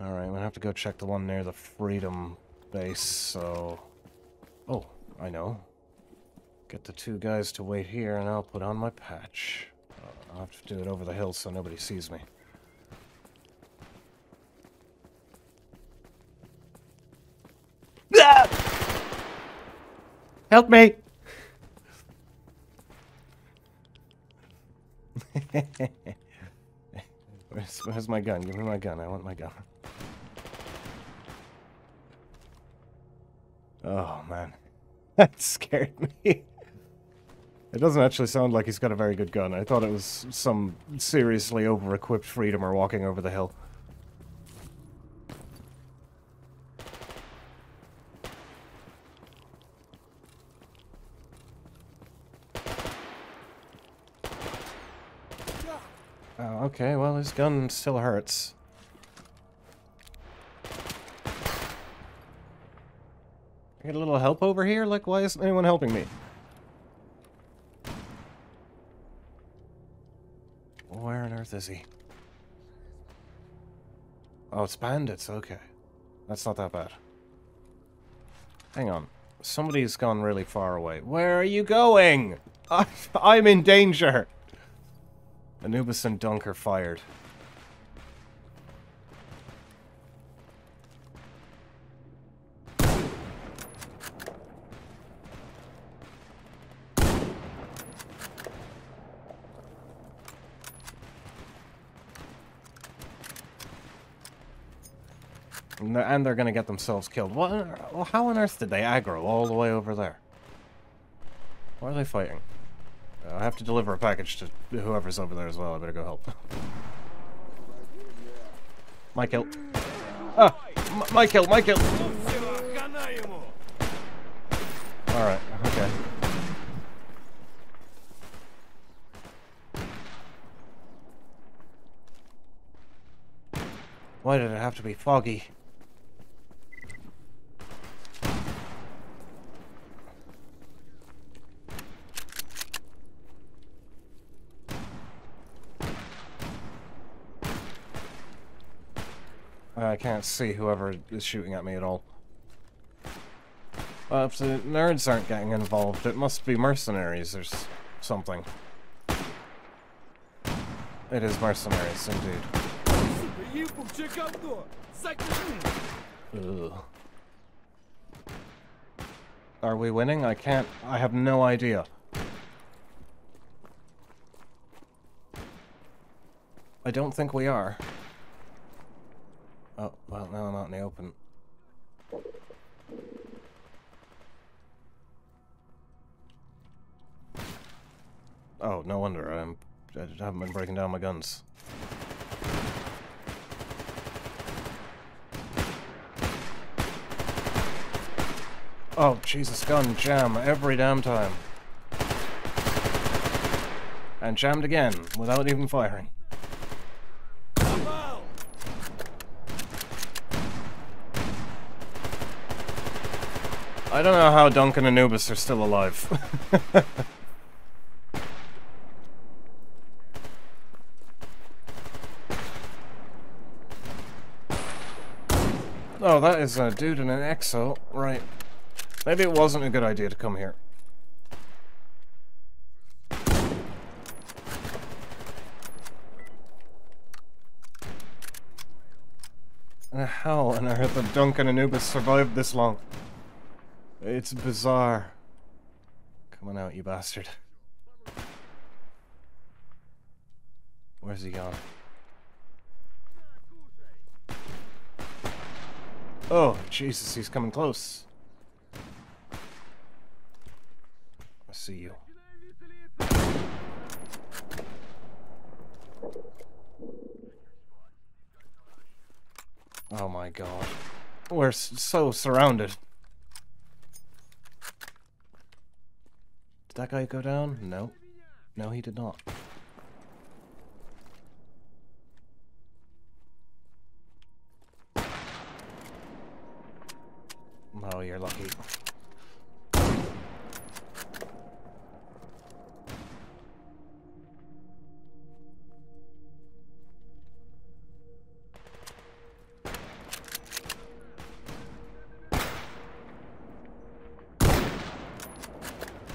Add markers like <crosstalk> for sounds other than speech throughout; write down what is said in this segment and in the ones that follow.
Alright, I'm gonna have to go check the one near the Freedom base, so... Oh, I know. Get the two guys to wait here, and I'll put on my patch. Uh, I'll have to do it over the hill so nobody sees me. Ah! Help me! <laughs> where's, where's my gun? Give me my gun. I want my gun. Oh, man. <laughs> That scared me. <laughs> It doesn't actually sound like he's got a very good gun. I thought it was some seriously over-equipped freedomer walking over the hill. Oh, okay, well, his gun still hurts. Get a little help over here? Like, why isn't anyone helping me? Where on earth is he? Oh, it's bandits, okay. That's not that bad. Hang on. Somebody's gone really far away. Where are you going? <laughs> I'm in danger! Anubis and Dunk are fired. And they're gonna get themselves killed. What? Well, how on earth did they aggro all the way over there? Why are they fighting? I have to deliver a package to whoever's over there as well. I better go help. <laughs> Michael. Ah! M Michael, Michael! Alright, okay. Why did it have to be foggy? I can't see whoever is shooting at me at all. Well, if the nerds aren't getting involved, it must be mercenaries or something. It is mercenaries, indeed. Ugh. Are we winning? I can't... I have no idea. I don't think we are. Oh, well, now I'm out in the open. Oh, no wonder. I'm, I haven't been breaking down my guns. Oh, Jesus, gun jam every damn time. And jammed again, without even firing. I don't know how Duncan and Anubis are still alive. oh, that is a dude in an exo. Right. Maybe it wasn't a good idea to come here. How on earth have Duncan and Anubis survived this long? It's bizarre. Come on out, you bastard. Where's he gone? Oh, Jesus, he's coming close. I see you. Oh my god. We're so surrounded. That guy go down? No. No, he did not. Oh, you're lucky.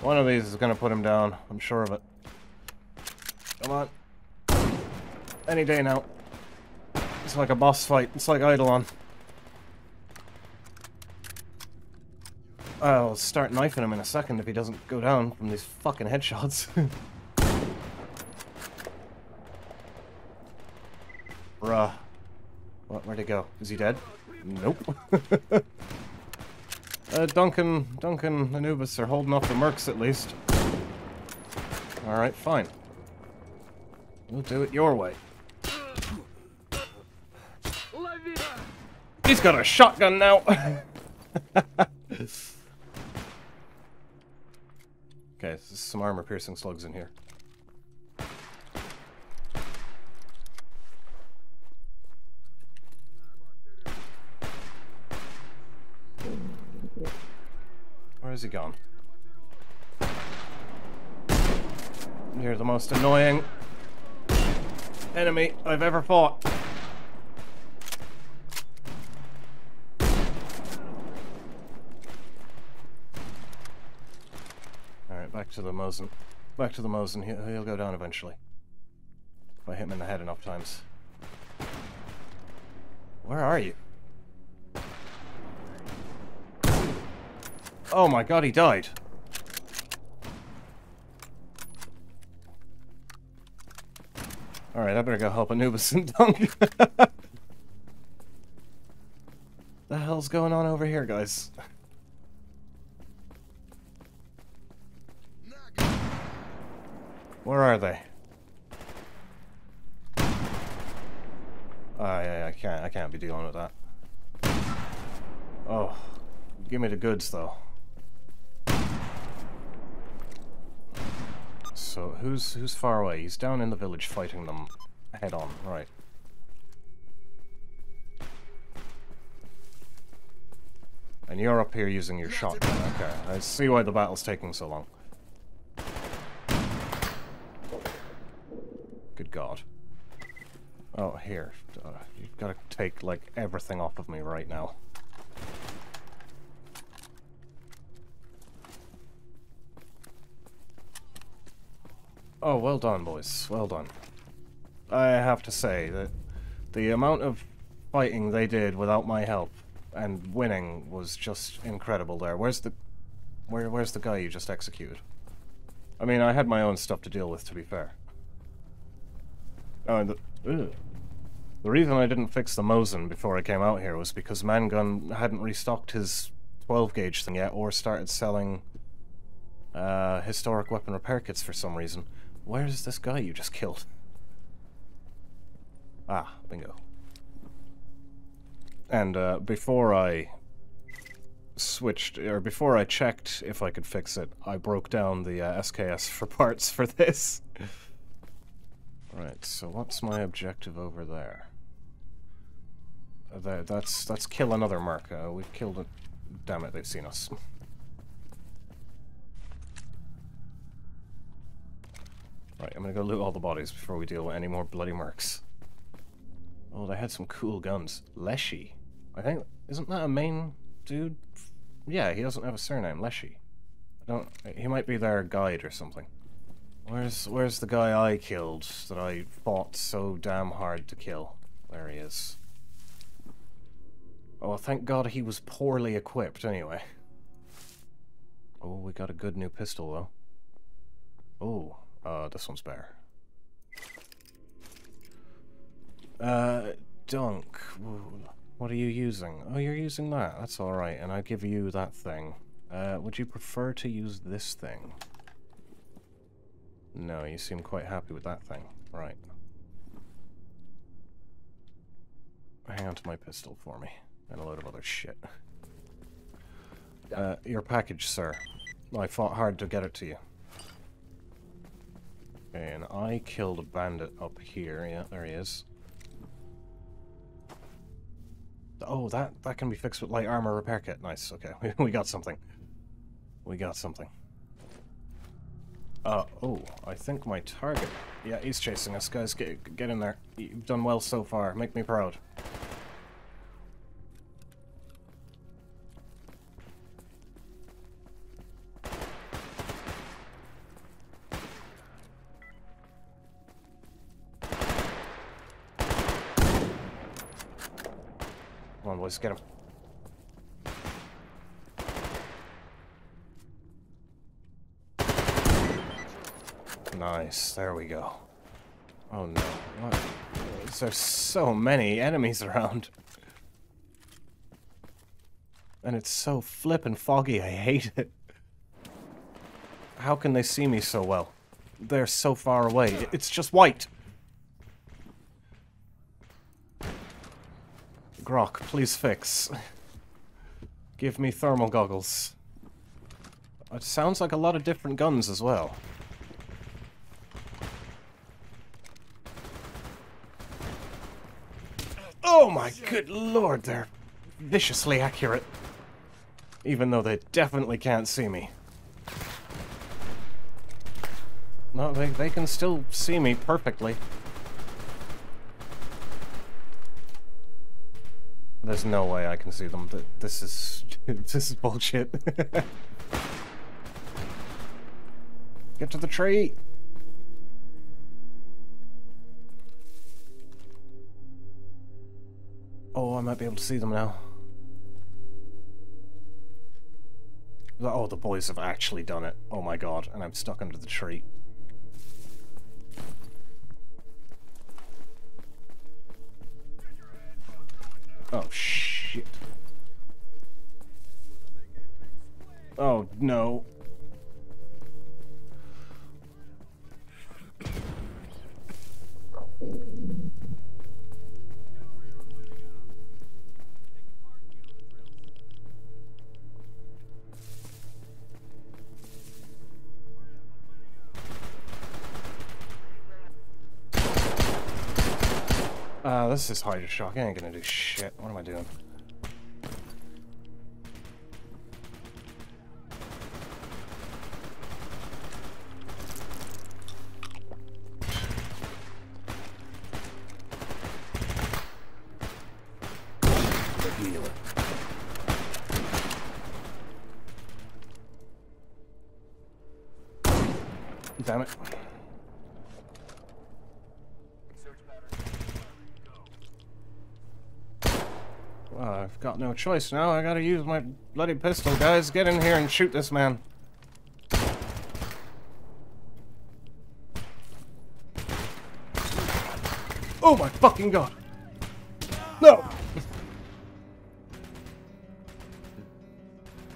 One of these is gonna put him down. I'm sure of it. Come on. Any day now. It's like a boss fight. It's like Eidolon. I'll start knifing him in a second if he doesn't go down from these fucking headshots. <laughs> Bruh. What, where'd he go? Is he dead? Nope. <laughs> uh, Duncan, Duncan Anubis are holding off the mercs at least. Alright, fine. We'll do it your way. He's got a shotgun now! <laughs> okay, some armor-piercing slugs in here. Where is he gone? You're the most annoying enemy I've ever fought. Alright, back to the Mosin. Back to the Mosin. He'll, he'll go down eventually. If I hit him in the head enough times. Where are you? Oh my god, he died. Alright, I better go help Anubis and <laughs> Dunk. the hell's going on over here, guys? Where are they? Ah, yeah, I can't, I can't be dealing with that. Oh, give me the goods, though. So who's who's far away? He's down in the village fighting them head on, right. And you're up here using your shotgun, okay. I see why the battle's taking so long. Good god. Oh, here. Uh, you've got to take, like, everything off of me right now. Oh, well done, boys. Well done. I have to say that the amount of fighting they did without my help and winning was just incredible there. Where's the... Where, where's the guy you just executed? I mean, I had my own stuff to deal with, to be fair. Oh, the... Ugh. The reason I didn't fix the Mosin before I came out here was because Mangun hadn't restocked his 12 gauge thing yet or started selling uh, historic weapon repair kits for some reason. Where's this guy you just killed? Ah, bingo. And uh, before I switched, or before I checked if I could fix it, I broke down the uh, SKS for <laughs> parts for this. right, so what's my objective over there? Uh, that, that's that's kill another merc. Uh, we've killed it. Damn it, they've seen us. <laughs> Right, I'm gonna go loot all the bodies before we deal with any more bloody mercs. Oh, they had some cool guns. Leshy. I think, isn't that a main dude? Yeah, he doesn't have a surname, Leshy. I don't, he might be their guide or something. Where's, where's the guy I killed that I fought so damn hard to kill? There he is. Oh, thank God he was poorly equipped anyway. Oh, we got a good new pistol though. Oh, uh, this one's better. Uh, Dunk. What are you using? Oh, you're using that. That's alright, and I give you that thing. Uh, would you prefer to use this thing? No, you seem quite happy with that thing. Right. Hang on to my pistol for me. And a load of other shit. Uh, your package, sir. I fought hard to get it to you. And I killed a bandit up here. Yeah, there he is. Oh, that, that can be fixed with light armor repair kit. Nice, okay. <laughs> We, got something. We got something. Uh, oh, I think my target... Yeah, he's chasing us, guys. Get, get in there. You've done well so far. Make me proud. Get him. Nice, there we go. Oh no, what? There's so many enemies around. And it's so flippin' foggy, I hate it. How can they see me so well? They're so far away. It's just white. Grok, please fix. Give me thermal goggles. It sounds like a lot of different guns as well. Oh my good lord, they're viciously accurate. Even though they definitely can't see me. No, they, they can still see me perfectly. There's no way I can see them. This is... <laughs> this is bullshit. <laughs> Get to the tree! Oh, I might be able to see them now. Oh, the boys have actually done it. Oh my god, and I'm stuck under the tree. Oh, shit. Oh, no. This is Hydra Shock. I ain't gonna do shit. What am I doing? Damn it. Well, I've got no choice now. I gotta use my bloody pistol, guys. Get in here and shoot this man. Oh my fucking god! No! <laughs>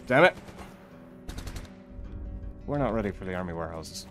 Damn it! We're not ready for the army warehouses.